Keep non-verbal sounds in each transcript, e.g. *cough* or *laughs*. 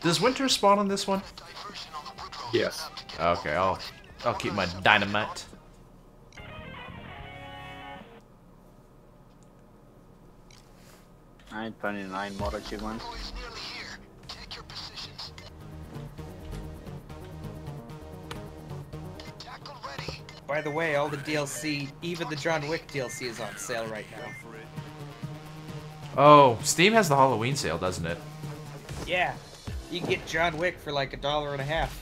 Does winter spawn on this one? Yes. Okay, I'll I'll keep my dynamite. Nine twenty-nine more achievements. By the way, all the DLC, even the John Wick DLC, is on sale right now. Oh, Steam has the Halloween sale, doesn't it? Yeah, you can get John Wick for like a dollar and a half.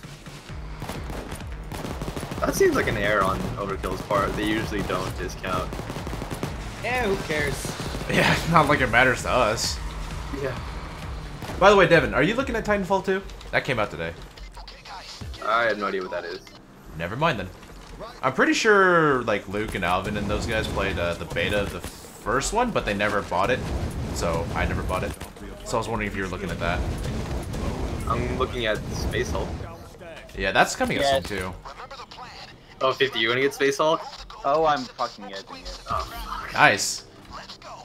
That seems like an error on Overkill's part. They usually don't discount. Eh, who cares? *laughs* Yeah, not like it matters to us. Yeah. By the way, Devin, are you looking at Titanfall 2? That came out today. I have no idea what that is. Never mind then. I'm pretty sure like Luke and Alvin and those guys played uh, the beta of the first one, but they never bought it. So I never bought it. So I was wondering if you were looking at that. I'm looking at Space Hulk. Yeah, that's coming out Yes. soon too. Oh, 50, you wanna get Space Hulk? Oh, I'm fucking getting it. Oh, Nice.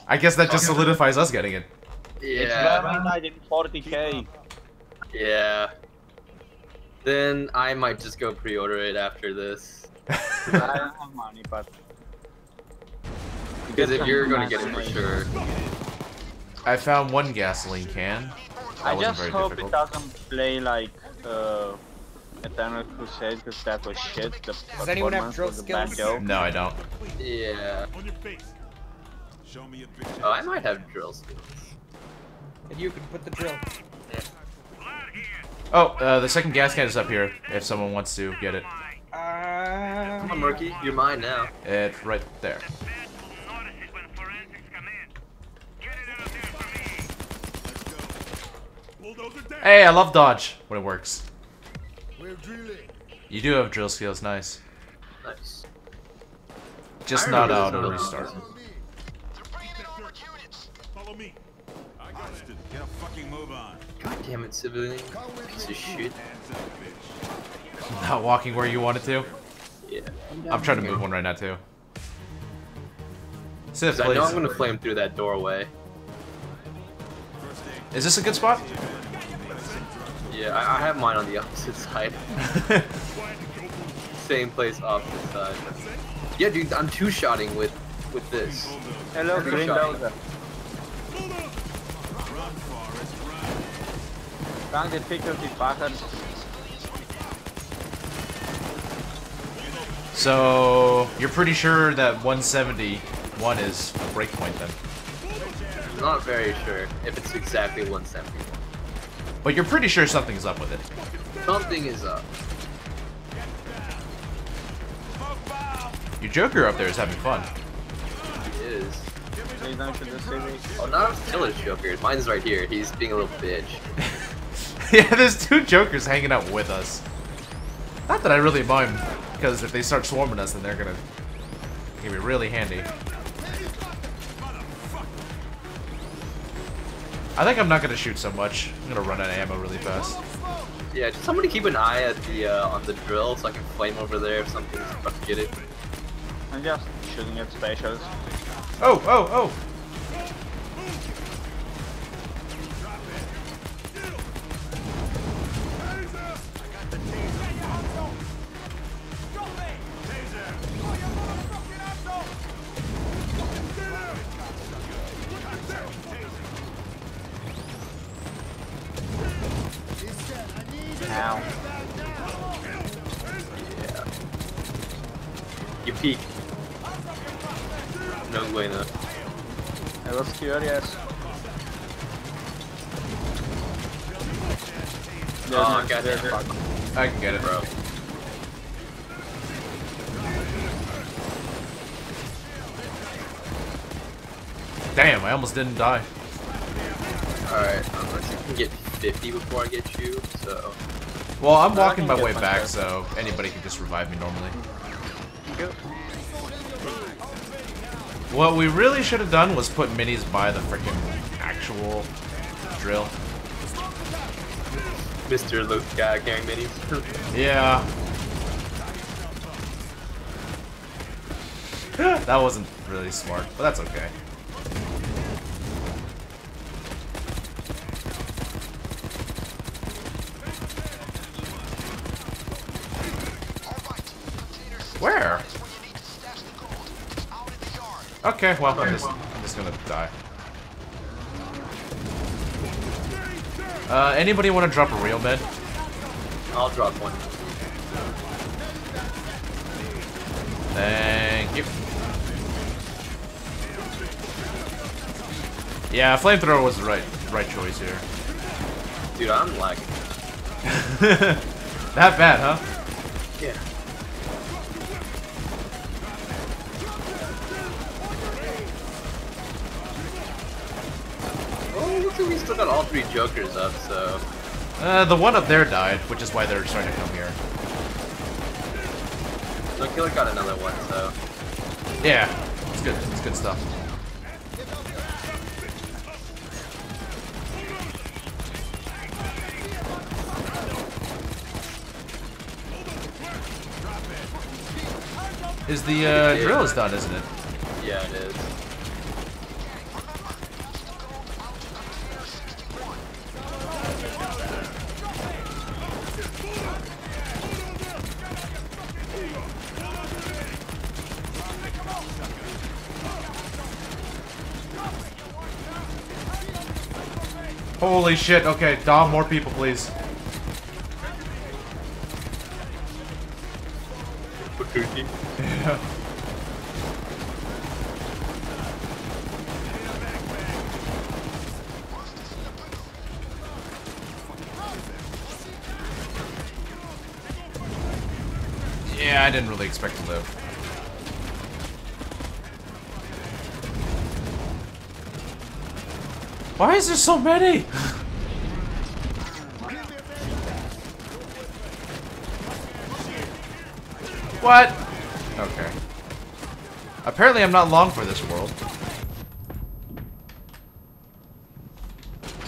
I guess that just solidifies us getting it. Yeah. very nice in 40k. Yeah. Then I might just go pre-order it after this. I don't have money, but *laughs* Because if you're gonna get it for sure. I found one gasoline can. That I wasn't just very hope difficult. it doesn't play like uh, Eternal Crusade because that was shit. The Does anyone have drill was a bad skills? No, I don't. Yeah. On your face. Show me a picture. Oh, I might have drill skills. And you can put the drill. Oh, uh, the second gas can is up here. If someone wants to get it, Come on, Uh, Murky, you're mine now. it's right there. Hey, I love dodge when it works. We're drilling. You do have drill skills, nice. Nice. Just I not out this of building. restart. Follow me. I got it. Get a fucking move on. God damn it, civilian. Piece of shit. Hands up, bitch. *laughs* Not walking where you wanted to. Yeah. I'm trying to move one right now too. Sith, 'Cause I know I'm gonna flame through that doorway. Is this a good spot? Yeah, I, I have mine on the *laughs* opposite side. *laughs* Same place, opposite side. Yeah, dude, I'm two-shotting with with this. Hello, Good Green shot. Dozer. Run, Forrest, run. Strong difficulty button. so you're pretty sure that 171 is a breakpoint then, Not very sure if it's exactly 171. But you're pretty sure something's up with it. Something is up. Your Joker up there is having fun. He is. don't shoot the city. Oh, not a killer's Joker. Mine's right here. He's being a little bitch. *laughs* yeah, there's two Jokers hanging out with us. Not that I really mind, because if they start swarming us, then they're gonna, gonna be really handy. I think I'm not gonna shoot so much. I'm gonna run out of ammo really fast. Yeah, just somebody keep an eye at the uh, on the drill so I can flame over there if something's about to get it. I'm just shooting at specials. Oh, oh, oh! Ow. Yeah. You peek. No way, no. I was curious. There's Oh, no- god there's damn it. I can get it. Bro. Damn, I almost didn't die. Alright, um, let's see if we can get 50 before I get you, so... Well, I'm walking my way back, myself. so anybody can just revive me normally. Go. What we really should have done was put minis by the freaking actual drill. Mr. Luke guy carrying minis. *laughs* Yeah. *laughs* that wasn't really smart, but that's okay. Okay, well, I'm just, I'm just gonna die. Uh, anybody want to drop a real med? I'll drop one. Thank you. Yeah, flamethrower was the right right choice here. Dude, I'm lagging. *laughs* that bad, huh? Yeah. Look at we still got all three jokers up, so Uh, the one up there died, which is why they're starting to come here. no killer got another one, so Yeah, it's good. It's good stuff. Is the uh, drill is done, isn't it? yeah, it is. Holy shit, okay, Dom, more people, please. Bakuki. Yeah, I didn't really expect to live. Why is there so many? what? Okay. Apparently I'm not long for this world.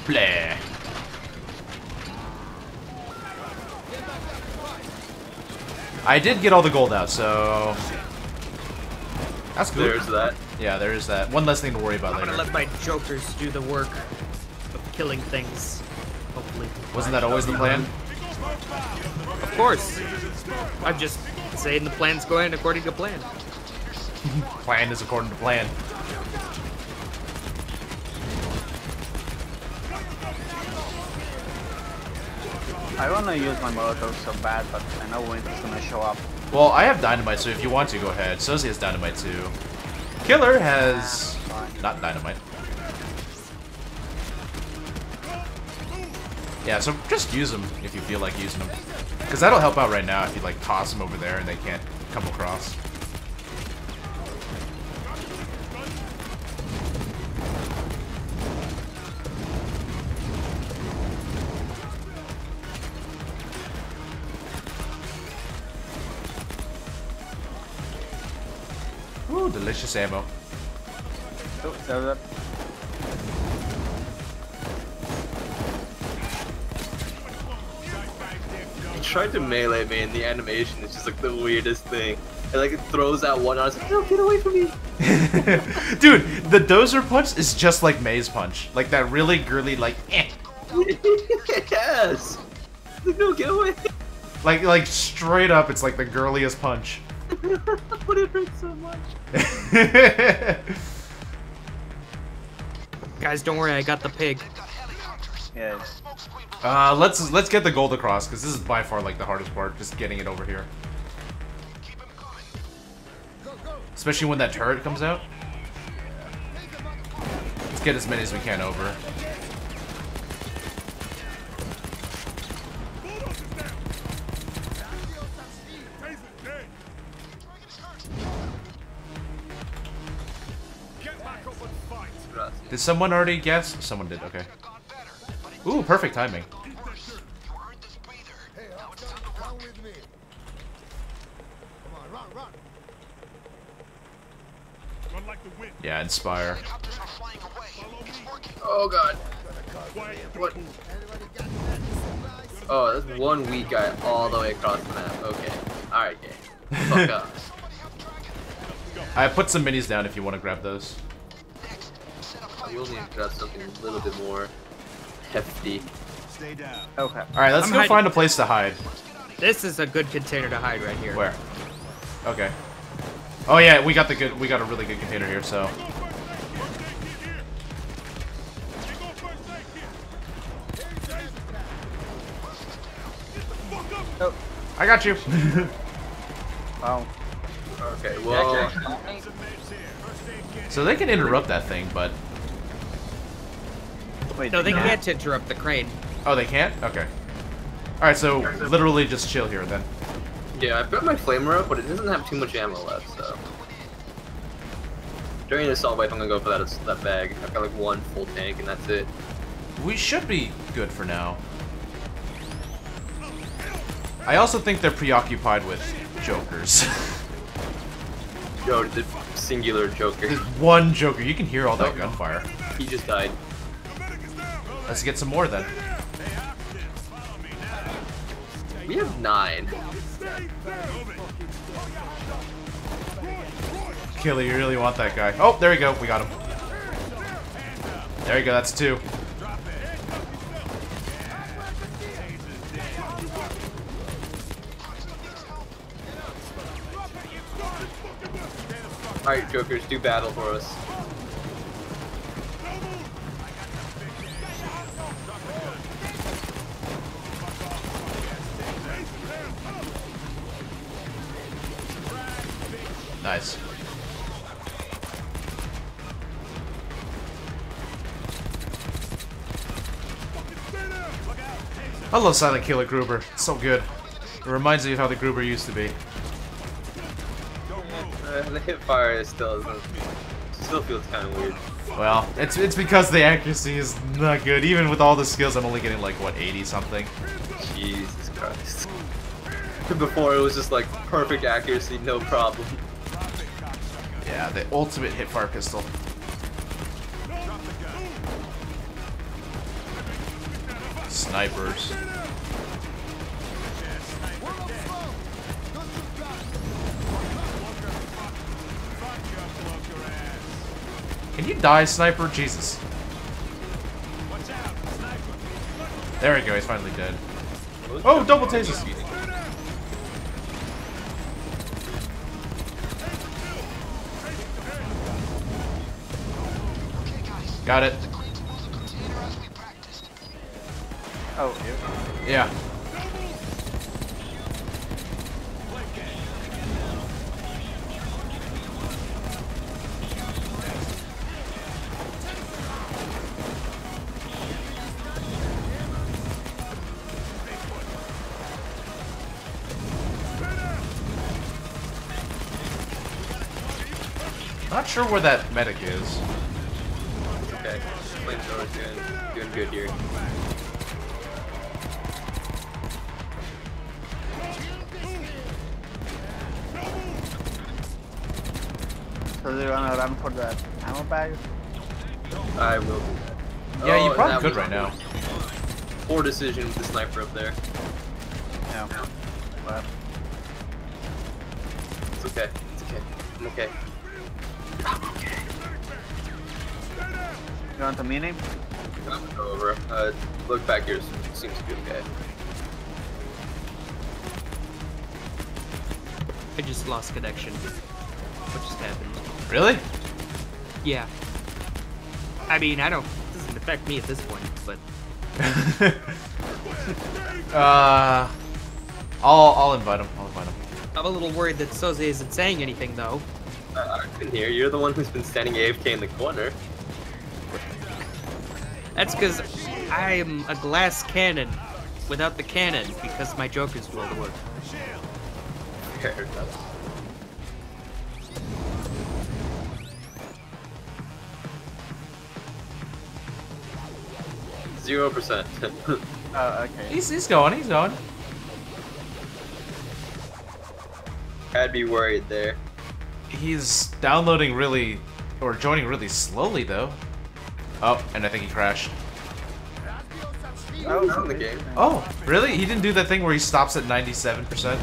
Blah. I did get all the gold out, so... That's good. There's that. Yeah, there is that. One less thing to worry about I'm later. gonna let my jokers do the work of killing things. Hopefully. Wasn't that always the plan? Of course. I'm just saying the plan's going according to plan. *laughs* Plan is according to plan. I wanna use my Molotov so bad, but I know when it's gonna show up. Well, I have dynamite, so if you want to, go ahead. Sozi has dynamite too. Killer has not dynamite. Yeah, so just use them if you feel like using them. Because that'll help out right now if you like toss them over there and they can't come across. Ooh, delicious ammo. Oh, there's that. He tried to melee me, and the animation is just like the weirdest thing. It like it throws out one arm. Like, no, get away from me! *laughs* Dude, the dozer punch is just like Maze punch. Like that really girly, like, eh. *laughs* yes. Like, no, get away! Like, like straight up, it's like the girliest punch. But it hurts *laughs* so much. Guys, don't worry, I got the pig. Yes. uh, let's let's get the gold across because this is by far like the hardest part, just getting it over here. Especially when that turret comes out. Let's get as many as we can over. Did someone already guess? Someone did. Okay. Ooh, perfect timing. Run like the wind. Yeah, inspire. Oh god. What? Oh, that's one weak guy all the way across the map. Okay. Alright, game. Fuck *laughs* off. I put some minis down if you want to grab those. We will need to grab something a little bit more hefty. Stay down. Okay. All right, let's I'm go hiding. find a place to hide. This is a good container to hide right here. Where? Okay. Oh yeah, we got the good. We got a really good container here. So I got you. Wow. *laughs* Oh. Okay, well, so they can interrupt that thing, but Wait, No, they no. can't interrupt the crane. oh, they can't. Okay. All right, so literally just chill here then. yeah, I've got my flamer up, but it doesn't have too much ammo left, so. During the assault wave, I'm gonna go for that that bag. I've got like one full tank, and that's it. We should be good for now. I also think they're preoccupied with jokers. Yo, the singular Joker. There's *laughs* one joker. You can hear all that Oh. gunfire. He just died. Let's get some more then. We have nine. Killy, you really want that guy. Oh, there we go. We got him. There you go. That's two. Alright, Jokers, do battle for us. I love Silent Killer Gruber. It's so good. It reminds me of how the Gruber used to be. Uh, *laughs* the hip fire still. Still feels kind of weird. Well, it's it's because the accuracy is not good. Even with all the skills, I'm only getting like what 80 something. Jesus Christ. *laughs* Before it was just like perfect accuracy, no problem. Yeah, the ultimate hipfire pistol. Snipers. Can you die, sniper? Jesus. There we go, he's finally dead. Oh, double tasers! Got it. Oh, you. Yeah. Not sure where that medic is. Okay, flamethrower's doing doing good here. So they're gonna run for that ammo bag? I will. do that. Yeah, Oh, you probably that could right now. Poor decision with the sniper up there. Yeah. But It's okay. It's okay. I'm okay. you want a mini? I'm gonna go over. Uh, look back here. Seems to be okay. I just lost connection. What just happened? Really? Yeah. I mean, I don't. It doesn't affect me at this point, but *laughs* uh, I'll I'll invite him. I'll invite him. I'm a little worried that Soze isn't saying anything though. Uh, I can hear. You're the one who's been standing AFK in the corner. That's because I am a glass cannon without the cannon because my jokers do all the work. Fair enough. Zero percent. *laughs* Oh, okay. He's he's going. He's going. I'd be worried there. He's downloading really, or joining really slowly though. Oh, and I think he crashed. Oh, it's in the game. Oh, really? He didn't do that thing where he stops at 97%?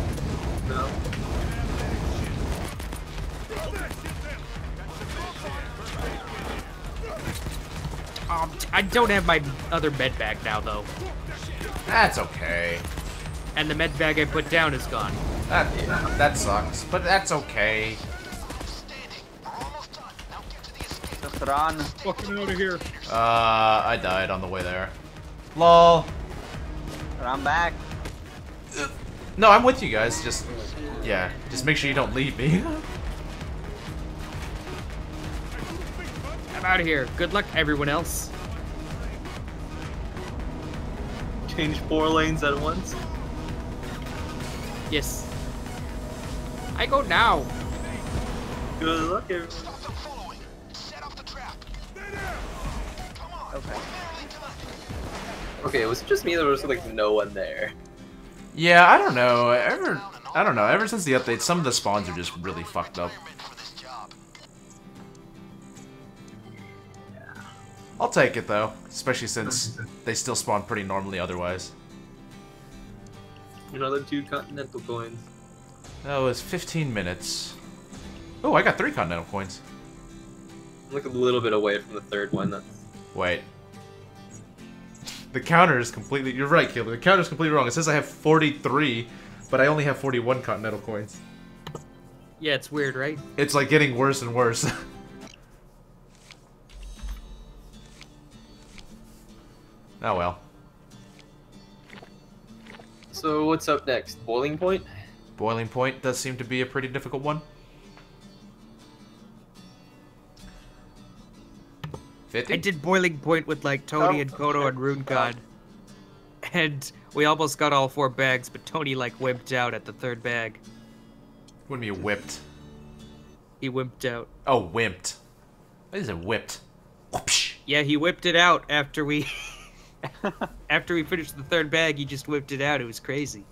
Um, I don't have my other med bag now, though. That's okay. And the med bag I put down is gone. That, yeah, that sucks, but that's okay. Fucking out of here. Uh, I died on the way there. Lol. Run back. No, I'm with you guys. Just, yeah, just make sure you don't leave me. *laughs* I'm out of here. Good luck, everyone else. Change four lanes at once. Yes. I go now. Good luck, everyone. Okay. Okay, it was it just me or there was like no one there? yeah, I don't know. Ever, I don't know. Ever since the update, some of the spawns are just really fucked up. I'll take it though, especially since they still spawn pretty normally otherwise. Another two continental coins. That was 15 minutes. Oh, I got three continental coins. I'm like a little bit away from the third one. That's Wait. The counter is completely. You're right, Killer. The counter is completely wrong. It says I have 43, but I only have 41 continental coins. Yeah, it's weird, right? It's like getting worse and worse. *laughs* oh well. So what's up next? Boiling point? Boiling point does seem to be a pretty difficult one. 50? I did Boiling Point with like Tony Oh, and Koto okay. and Rune God. And we almost got all four bags, but Tony like wimped out at the third bag. What do you mean whipped? He wimped out. Oh, wimped. What is it, whipped? Whoopsh. Yeah, he whipped it out after we *laughs* *laughs* after we finished the third bag. He just whipped it out. It was crazy.